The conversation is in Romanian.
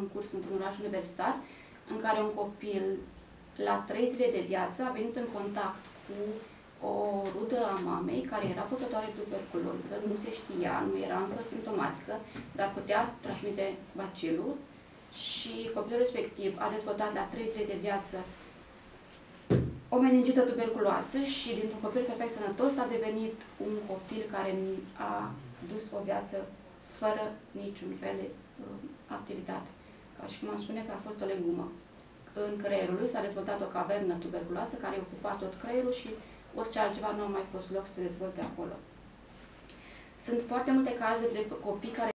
un curs într-un oraș universitar în care un copil la trei zile de viață a venit în contact cu o rudă a mamei care era purtătoare de tuberculoză, nu se știa, nu era încă simptomatică, dar putea transmite bacilul și copilul respectiv a dezvoltat la trei zile de viață o meningită tuberculoasă și dintr-un copil perfect sănătos a devenit un copil care a dus o viață fără niciun fel de uh, activitate. Ca și cum am spune că a fost o legumă. În creierul lui s-a dezvoltat o cavernă tuberculoasă care a ocupat tot creierul și orice altceva nu a mai fost loc să se dezvolte acolo. Sunt foarte multe cazuri de copii care